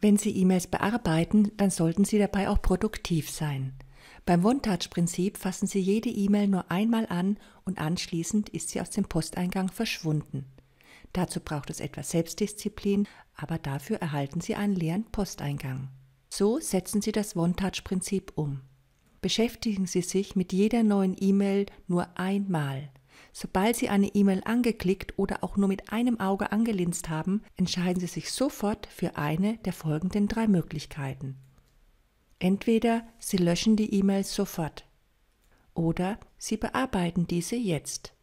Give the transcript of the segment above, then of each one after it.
Wenn Sie E-Mails bearbeiten, dann sollten Sie dabei auch produktiv sein. Beim One-Touch-Prinzip fassen Sie jede E-Mail nur einmal an und anschließend ist sie aus dem Posteingang verschwunden. Dazu braucht es etwas Selbstdisziplin, aber dafür erhalten Sie einen leeren Posteingang. So setzen Sie das One-Touch-Prinzip um. Beschäftigen Sie sich mit jeder neuen E-Mail nur einmal. Sobald Sie eine E-Mail angeklickt oder auch nur mit einem Auge angelinst haben, entscheiden Sie sich sofort für eine der folgenden drei Möglichkeiten. Entweder Sie löschen die E-Mails sofort oder Sie bearbeiten diese jetzt.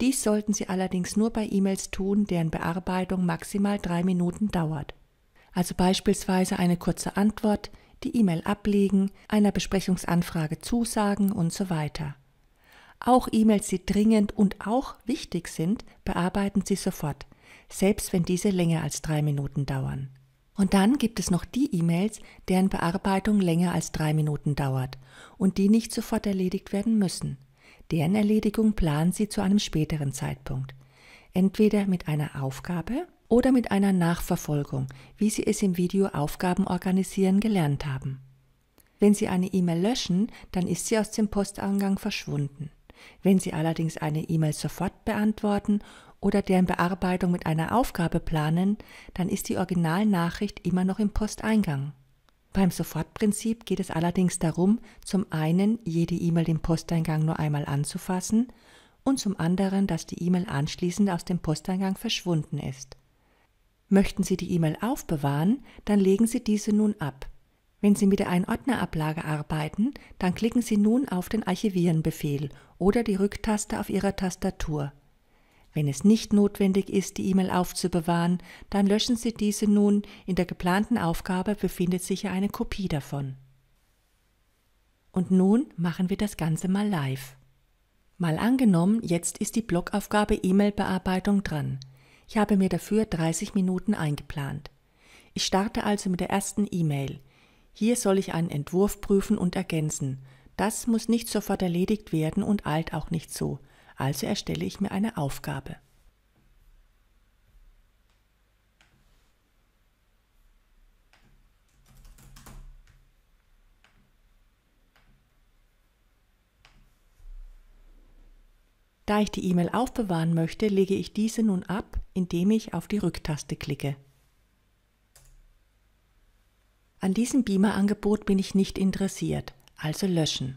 Dies sollten Sie allerdings nur bei E-Mails tun, deren Bearbeitung maximal drei Minuten dauert. Also beispielsweise eine kurze Antwort, die E-Mail ablegen, einer Besprechungsanfrage zusagen und so weiter. Auch E-Mails, die dringend und auch wichtig sind, bearbeiten Sie sofort, selbst wenn diese länger als drei Minuten dauern. Und dann gibt es noch die E-Mails, deren Bearbeitung länger als drei Minuten dauert und die nicht sofort erledigt werden müssen. Deren Erledigung planen Sie zu einem späteren Zeitpunkt. Entweder mit einer Aufgabe oder mit einer Nachverfolgung, wie Sie es im Video Aufgaben organisieren gelernt haben. Wenn Sie eine E-Mail löschen, dann ist sie aus dem Postangang verschwunden. Wenn Sie allerdings eine E-Mail sofort beantworten oder deren Bearbeitung mit einer Aufgabe planen, dann ist die Originalnachricht immer noch im Posteingang. Beim Sofortprinzip geht es allerdings darum, zum einen jede E-Mail im Posteingang nur einmal anzufassen und zum anderen, dass die E-Mail anschließend aus dem Posteingang verschwunden ist. Möchten Sie die E-Mail aufbewahren, dann legen Sie diese nun ab. Wenn Sie mit der Einordnerablage arbeiten, dann klicken Sie nun auf den Archivieren-Befehl oder die Rücktaste auf Ihrer Tastatur. Wenn es nicht notwendig ist, die E-Mail aufzubewahren, dann löschen Sie diese nun. In der geplanten Aufgabe befindet sich ja eine Kopie davon. Und nun machen wir das Ganze mal live. Mal angenommen, jetzt ist die Blockaufgabe E-Mail-Bearbeitung dran. Ich habe mir dafür 30 Minuten eingeplant. Ich starte also mit der ersten E-Mail. Hier soll ich einen Entwurf prüfen und ergänzen. Das muss nicht sofort erledigt werden und eilt auch nicht so. Also erstelle ich mir eine Aufgabe. Da ich die E-Mail aufbewahren möchte, lege ich diese nun ab, indem ich auf die Rücktaste klicke. An diesem Beamer-Angebot bin ich nicht interessiert, also löschen.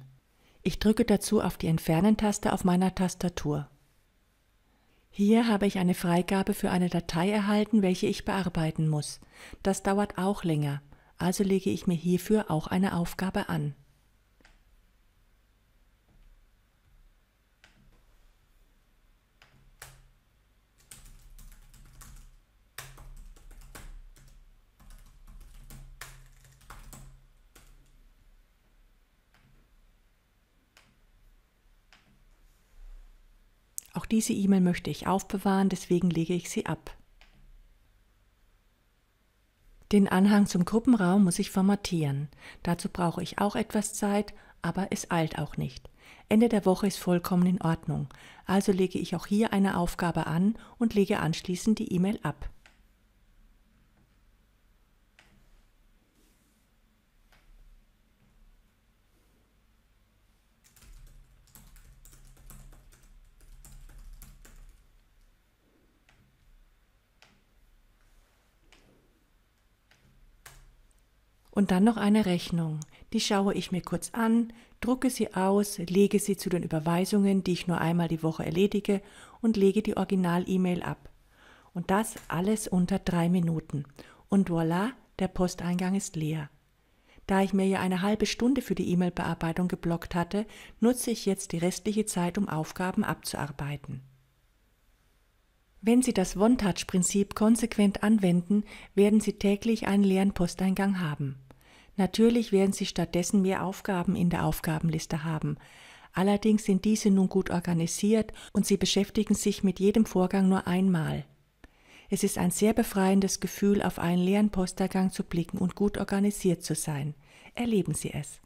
Ich drücke dazu auf die Entfernen-Taste auf meiner Tastatur. Hier habe ich eine Freigabe für eine Datei erhalten, welche ich bearbeiten muss. Das dauert auch länger, also lege ich mir hierfür auch eine Aufgabe an. Diese E-Mail möchte ich aufbewahren, deswegen lege ich sie ab. Den Anhang zum Gruppenraum muss ich formatieren. Dazu brauche ich auch etwas Zeit, aber es eilt auch nicht. Ende der Woche ist vollkommen in Ordnung, also lege ich auch hier eine Aufgabe an und lege anschließend die E-Mail ab. Und dann noch eine Rechnung. Die schaue ich mir kurz an, drucke sie aus, lege sie zu den Überweisungen, die ich nur einmal die Woche erledige, und lege die Original-E-Mail ab. Und das alles unter drei Minuten. Und voilà, der Posteingang ist leer. Da ich mir ja eine halbe Stunde für die E-Mail-Bearbeitung geblockt hatte, nutze ich jetzt die restliche Zeit, um Aufgaben abzuarbeiten. Wenn Sie das One-Touch-Prinzip konsequent anwenden, werden Sie täglich einen leeren Posteingang haben. Natürlich werden Sie stattdessen mehr Aufgaben in der Aufgabenliste haben. Allerdings sind diese nun gut organisiert und Sie beschäftigen sich mit jedem Vorgang nur einmal. Es ist ein sehr befreiendes Gefühl, auf einen leeren Posteingang zu blicken und gut organisiert zu sein. Erleben Sie es.